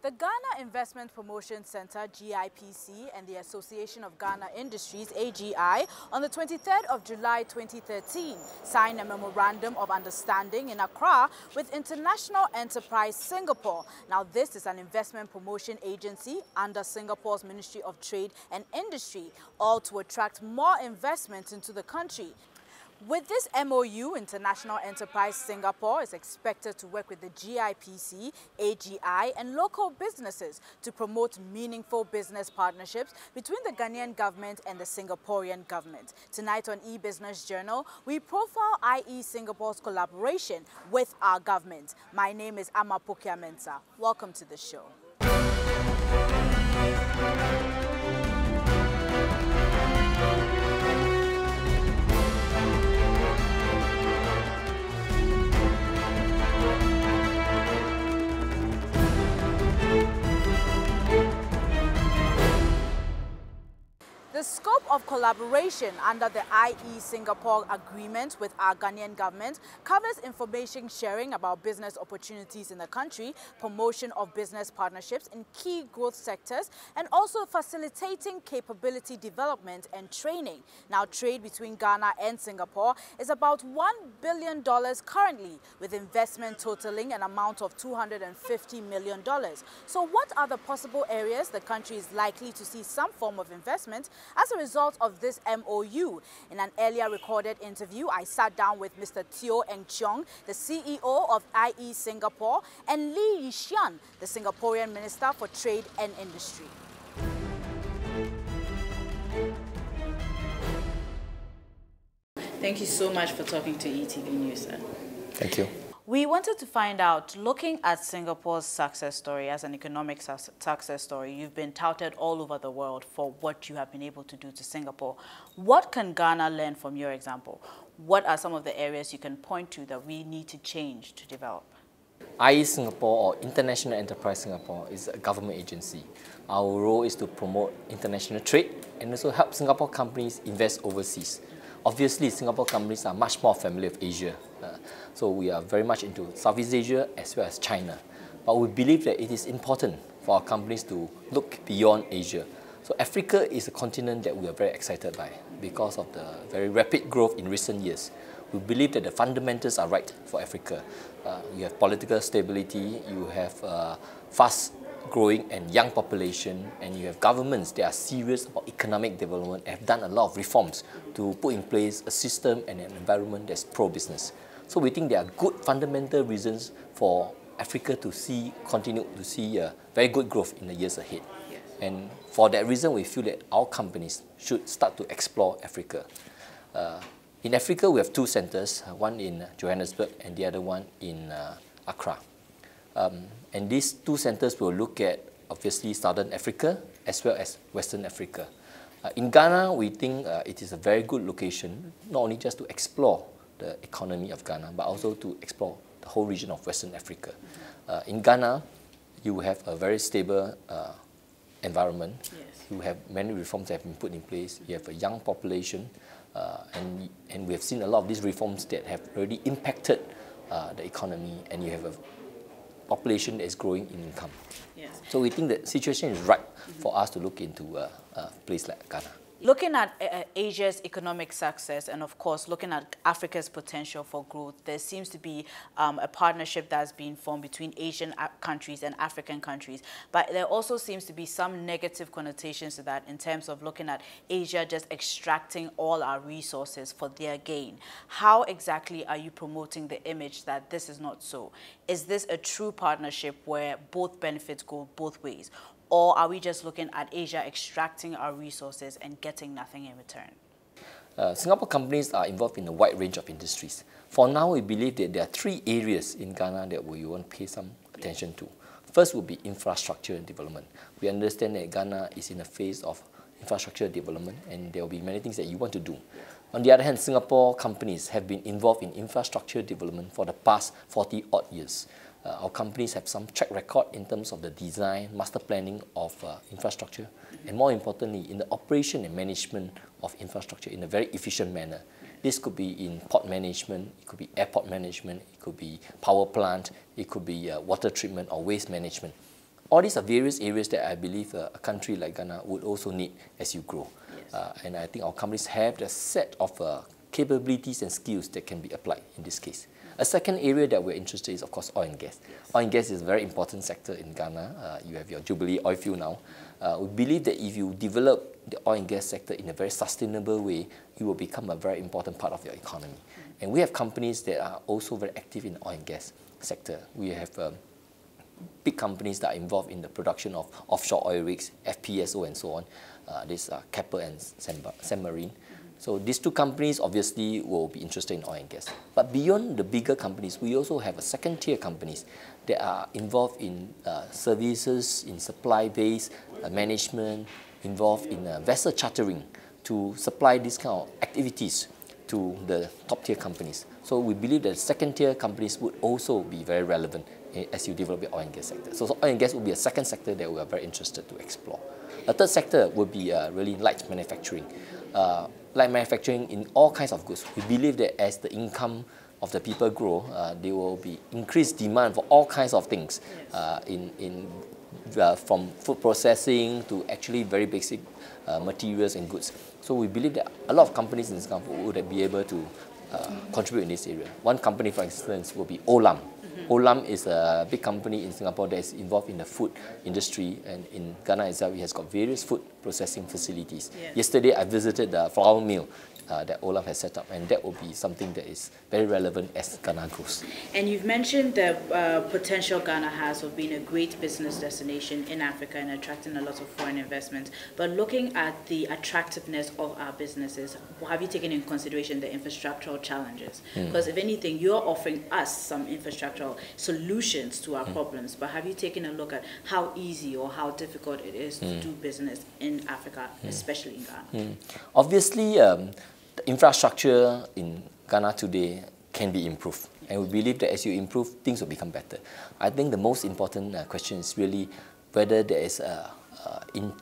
The Ghana Investment Promotion Center, GIPC, and the Association of Ghana Industries, AGI, on the 23rd of July 2013, signed a memorandum of understanding in Accra with International Enterprise Singapore. Now, this is an investment promotion agency under Singapore's Ministry of Trade and Industry, all to attract more investment into the country. With this MOU, International Enterprise Singapore is expected to work with the GIPC, AGI and local businesses to promote meaningful business partnerships between the Ghanaian government and the Singaporean government. Tonight on eBusiness Journal, we profile IE Singapore's collaboration with our government. My name is Ama Pokia Mensah. Welcome to the show. The scope of collaboration under the IE Singapore agreement with our Ghanaian government covers information sharing about business opportunities in the country, promotion of business partnerships in key growth sectors, and also facilitating capability development and training. Now, trade between Ghana and Singapore is about $1 billion currently, with investment totaling an amount of $250 million. So what are the possible areas the country is likely to see some form of investment as a result of this MOU, in an earlier recorded interview, I sat down with Mr. Teo Eng Cheong, the CEO of IE Singapore, and Lee Yi Shyan, the Singaporean Minister for Trade and Industry. Thank you so much for talking to ETV News, sir. Thank you. We wanted to find out, looking at Singapore's success story as an economic su success story, you've been touted all over the world for what you have been able to do to Singapore. What can Ghana learn from your example? What are some of the areas you can point to that we need to change to develop? IE Singapore or International Enterprise Singapore is a government agency. Our role is to promote international trade and also help Singapore companies invest overseas. Obviously, Singapore companies are much more familiar with Asia. So we are very much into Southeast Asia as well as China. But we believe that it is important for our companies to look beyond Asia. So Africa is a continent that we are very excited by because of the very rapid growth in recent years. We believe that the fundamentals are right for Africa. Uh, you have political stability, you have uh, fast growing and young population and you have governments that are serious about economic development have done a lot of reforms to put in place a system and an environment that's pro-business. So we think there are good fundamental reasons for Africa to see, continue to see uh, very good growth in the years ahead. And for that reason, we feel that our companies should start to explore Africa. Uh, in Africa, we have two centers, one in Johannesburg and the other one in uh, Accra. Um, and these two centers will look at, obviously, Southern Africa as well as Western Africa. Uh, in Ghana, we think uh, it is a very good location, not only just to explore the economy of Ghana, but also to explore the whole region of Western Africa. Uh, in Ghana, you have a very stable uh, environment. Yes. You have many reforms that have been put in place. You have a young population, uh, and, and we have seen a lot of these reforms that have already impacted uh, the economy, and you have a population that is growing in income. Yes. So we think the situation is right mm -hmm. for us to look into a, a place like Ghana. Looking at uh, Asia's economic success and, of course, looking at Africa's potential for growth, there seems to be um, a partnership that's been formed between Asian uh, countries and African countries. But there also seems to be some negative connotations to that in terms of looking at Asia just extracting all our resources for their gain. How exactly are you promoting the image that this is not so? Is this a true partnership where both benefits go both ways? Or are we just looking at Asia extracting our resources and getting nothing in return? Uh, Singapore companies are involved in a wide range of industries. For now, we believe that there are three areas in Ghana that we want to pay some attention to. First would be infrastructure and development. We understand that Ghana is in a phase of infrastructure development and there will be many things that you want to do. On the other hand, Singapore companies have been involved in infrastructure development for the past 40 odd years uh, our companies have some track record in terms of the design, master planning of uh, infrastructure, and more importantly, in the operation and management of infrastructure in a very efficient manner. This could be in port management, it could be airport management, it could be power plant, it could be uh, water treatment or waste management. all these are various areas that I believe uh, a country like Ghana would also need as you grow. Yes. Uh, and I think our companies have the set of uh, capabilities and skills that can be applied in this case. A second area that we're interested in is, of course, oil and gas. Yes. Oil and gas is a very important sector in Ghana. Uh, you have your Jubilee oil field now. Uh, we believe that if you develop the oil and gas sector in a very sustainable way, it will become a very important part of your economy. Mm. And we have companies that are also very active in the oil and gas sector. We have um, big companies that are involved in the production of offshore oil rigs, FPSO and so on. Uh, this uh, Keppel and Sembmarine. So these two companies obviously will be interested in oil and gas. But beyond the bigger companies, we also have a second tier companies that are involved in uh, services, in supply base, uh, management, involved in uh, vessel chartering to supply these kind of activities to the top tier companies. So we believe that second tier companies would also be very relevant eh, as you develop the oil and gas sector. So, so oil and gas will be a second sector that we are very interested to explore. A third sector would be uh, really light manufacturing. Uh, light manufacturing in all kinds of goods. We believe that as the income of the people grow, uh, there will be increased demand for all kinds of things uh, in, in, uh, from food processing to actually very basic uh, materials and goods. So we believe that a lot of companies in Singapore would be able to uh, contribute in this area. One company, for instance, will be Olam. Mm-hmm. Olam is a big company in Singapore that is involved in the food industry, and in Ghana itself, it has got various food processing facilities. Yes. Yesterday, I visited the flour mill uh, that Olam has set up, and that will be something that is very relevant as Ghana grows. And you've mentioned the uh, potential Ghana has of being a great business destination in Africa and attracting a lot of foreign investment. But looking at the attractiveness of our businesses, have you taken in consideration the infrastructural challenges? Hmm. Because mm. if anything, you're offering us some infrastructural solutions to our mm. problems. But have you taken a look at how easy or how difficult it is mm. to hmm. do business in Africa, hmm. especially in Ghana? Obviously. Um, the infrastructure in Ghana today can be improved. And we believe that as you improve, things will become better. I think the most important uh, question is really whether there is a, a in,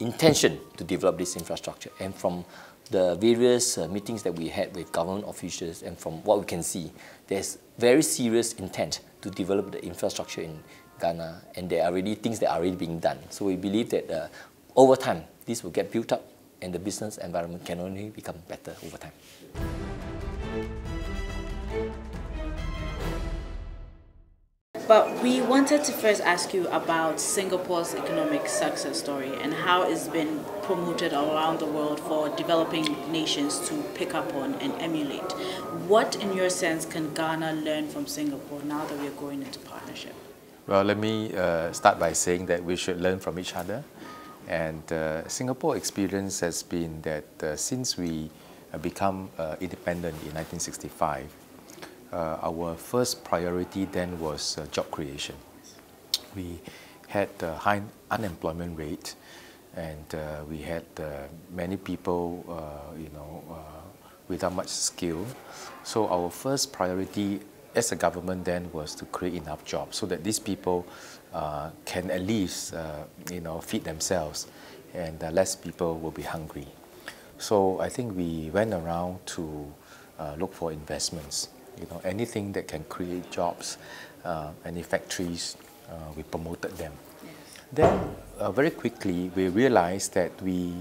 intention to develop this infrastructure. And from the various uh, meetings that we had with government officials and from what we can see, there's very serious intent to develop the infrastructure in Ghana and there are already things that are already being done. So we believe that uh, over time, this will get built up and the business environment can only become better over time. But we wanted to first ask you about Singapore's economic success story and how it's been promoted around the world for developing nations to pick up on and emulate. What, in your sense, can Ghana learn from Singapore now that we're going into partnership? Well, let me uh, start by saying that we should learn from each other. And uh, Singapore experience has been that uh, since we uh, become uh, independent in 1965, uh, our first priority then was uh, job creation. We had a high unemployment rate, and we had many people, you know, without much skill. So our first priority as a government then was to create enough jobs so that these people uh, can at least uh, you know feed themselves and uh, less people will be hungry. So I think we went around to uh, look for investments. You know anything that can create jobs, uh, any factories, we promoted them. Then very quickly we realized that we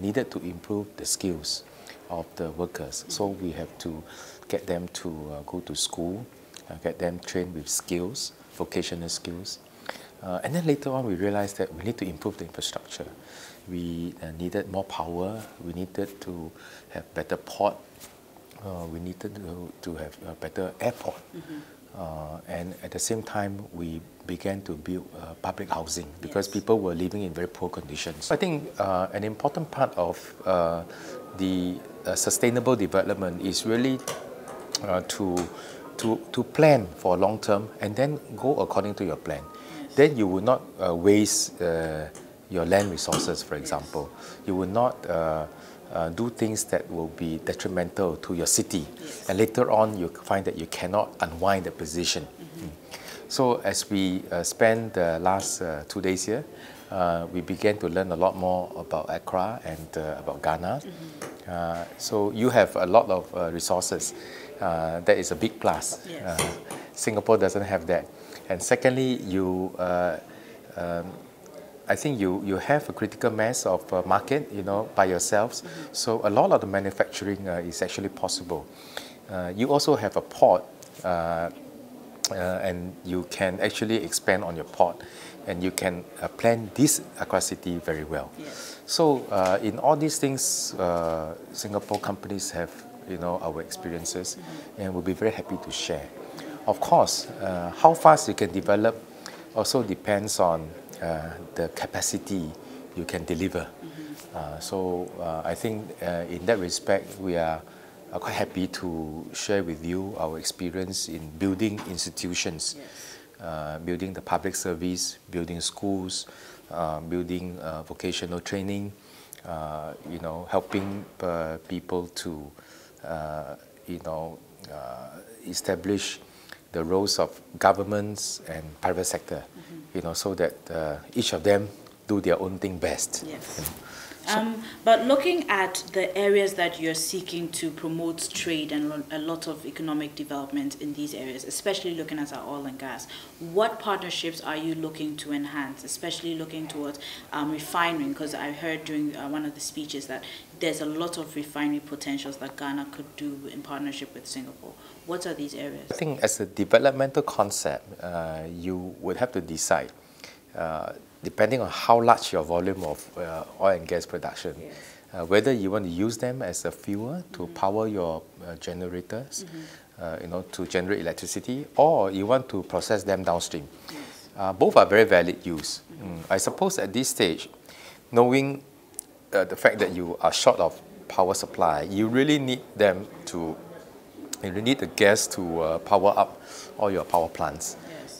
needed to improve the skills of the workers. So we have to get them to uh, go to school, uh, get them trained with skills, vocational skills. Uh, and then later on, we realized that we need to improve the infrastructure. We uh, needed more power. We needed to have better port. Uh, we needed to, to have a better airport. Mm-hmm. Uh, and at the same time, we began to build uh, public housing because yes. people were living in very poor conditions. I think uh, an important part of the sustainable development is really to, to, to plan for long term and then go according to your plan then you will not uh, waste uh, your land resources, for example. You will not uh, uh do things that will be detrimental to your city. Yes. And later on, you find that you cannot unwind the position. Mm-hmm. So as we uh, spent the last uh, two days here, we began to learn a lot more about Accra and about Ghana. Mm-hmm. so you have a lot of resources. that is a big plus. Yes. Singapore doesn't have that. And secondly, you uh, um, I think you, you have a critical mass of uh, market, you know, by yourselves. Mm -hmm. So a lot of the manufacturing uh, is actually possible. Uh, you also have a port, uh, uh, and you can actually expand on your port, and you can uh, plan this Accra city very well. Yes. So in all these things, Singapore companies have, you know, our experiences, mm -hmm. and we'll be very happy to share. Of course, how fast you can develop also depends on the capacity you can deliver. Mm-hmm. Uh, so uh, I think in that respect, we are quite happy to share with you our experience in building institutions, yes. uh, building the public service, building schools, uh, building uh, vocational training, you know, helping people to, you know, establish the roles of governments and private sector, mm-hmm. you know, so that uh, each of them do their own thing best. Yes. You know. Um, but looking at the areas that you're seeking to promote trade and a lot of economic development in these areas, especially looking at our oil and gas, what partnerships are you looking to enhance, especially looking towards um, refining? Because I heard during uh, one of the speeches that there's a lot of refinery potentials that Ghana could do in partnership with Singapore. What are these areas? I think as a developmental concept, uh, you would have to decide. Uh, depending on how large your volume of uh, oil and gas production, yes. uh, whether you want to use them as a fuel to mm-hmm. power your uh, generators, mm-hmm. you know, to generate electricity, or you want to process them downstream. Yes. Uh, both are very valid use. Mm-hmm. Mm. I suppose at this stage, knowing uh, the fact that you are short of power supply, you really need them to, you really need the gas to uh, power up all your power plants.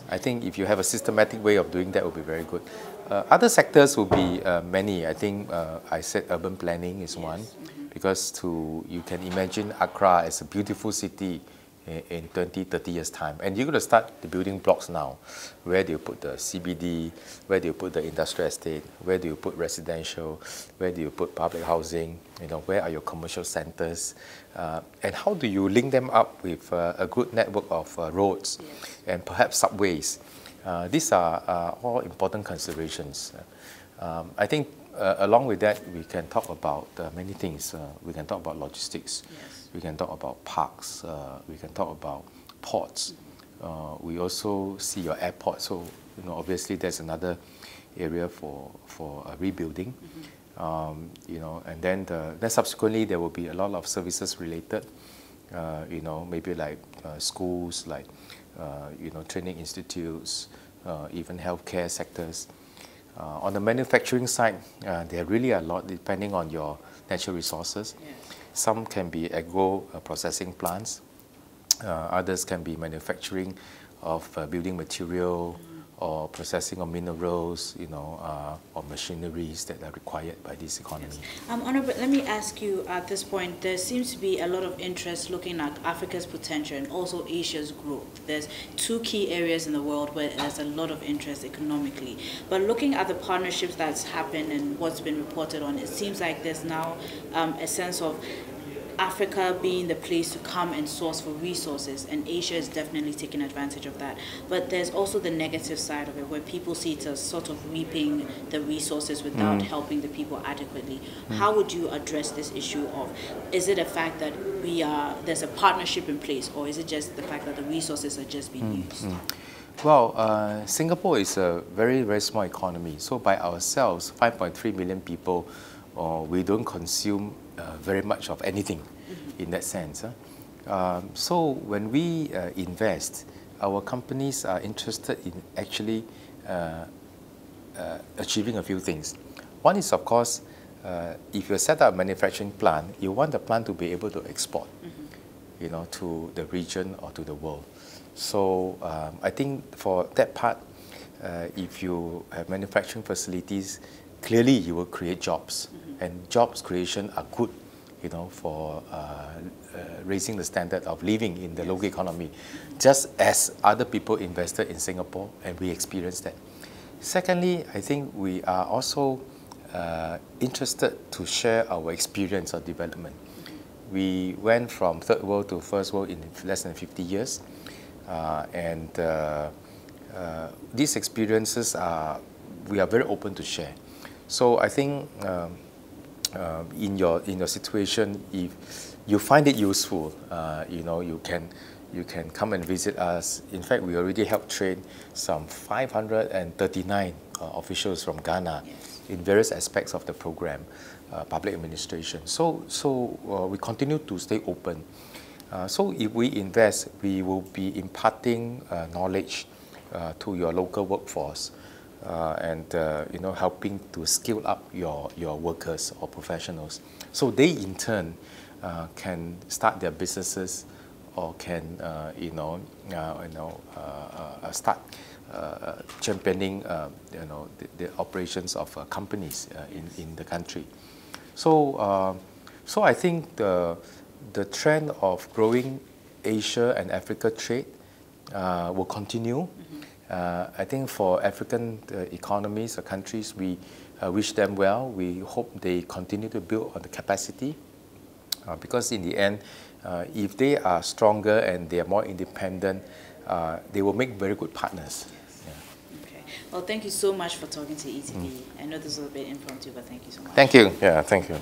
I think if you have a systematic way of doing that, will be very good. Uh, other sectors will be uh, many. I think uh, I said urban planning is yes. one, because to you can imagine Accra as a beautiful city in 20, 30 years' time. And you're going to start the building blocks now. Where do you put the CBD? Where do you put the industrial estate? Where do you put residential? Where do you put public housing? You know, where are your commercial centers? Uh, and how do you link them up with uh, a good network of uh, roads yes. and perhaps subways? Uh, these are uh, all important considerations. Um, I think uh, along with that, we can talk about many things. we can talk about logistics. Yes we can talk about parks, uh, we can talk about ports. Uh, we also see your airport, so you know obviously there's another area for for uh, rebuilding. Mm-hmm. Um, you know, and then the, then subsequently there will be a lot of services related. Uh, you know, maybe like uh, schools, like uh, you know training institutes, even healthcare sectors. on the manufacturing side, there really are a lot depending on your natural resources. Yes. Some can be agro processing plants. Uh, others can be manufacturing of uh, building material or processing of minerals, you know, uh, or machineries that are required by this economy. Yes. Um, Honorable, let me ask you at this point, there seems to be a lot of interest looking at Africa's potential and also Asia's growth. There's two key areas in the world where there's a lot of interest economically. But looking at the partnerships that's happened and what's been reported on, it seems like there's now um, a sense of Africa being the place to come and source for resources, and Asia is definitely taking advantage of that. But there's also the negative side of it, where people see it as sort of reaping the resources without mm. helping the people adequately. Mm. How would you address this issue of, is it a fact that we are there's a partnership in place, or is it just the fact that the resources are just being mm. used? Mm. Well, uh, Singapore is a very, very small economy. So by ourselves, 5.3 million people, uh, we don't consume uh, very much of anything in that sense. Huh? Um, so when we uh, invest, our companies are interested in actually uh, uh achieving a few things. One is, of course, uh, if you set up a manufacturing plant, you want the plant to be able to export, mm-hmm. you know, to the region or to the world. So um, I think for that part, uh, if you have manufacturing facilities, clearly you will create jobs. Mm-hmm and jobs creation are good, you know, for uh, uh, raising the standard of living in the yes. local economy, just as other people invested in Singapore, and we experienced that. Secondly, I think we are also uh, interested to share our experience of development. We went from third world to first world in less than 50 years, uh, and uh, uh, these experiences are we are very open to share. So I think um, uh, in your in your situation, if you find it useful, uh, you know, you can you can come and visit us. In fact, we already helped train some 539 uh, officials from Ghana Yes. in various aspects of the program, uh, public administration. So, so uh, we continue to stay open. Uh, so if we invest, we will be imparting uh, knowledge uh, to your local workforce and uh, you know helping to skill up your, your workers or professionals. So they in turn uh, can start their businesses or can uh, you know uh, you know uh, uh, start uh, championing uh, you know the, the operations of uh, companies uh, in, in the country. So uh, so I think the the trend of growing Asia and Africa trade uh, will continue. Uh, I think for African uh, economies or countries, we uh, wish them well. We hope they continue to build on the capacity uh, because in the end, uh, if they are stronger and they are more independent, uh, they will make very good partners. Yeah. Okay. Well, thank you so much for talking to ETV. I know this was a bit impromptu, but thank you so much. Thank you. Yeah, thank you.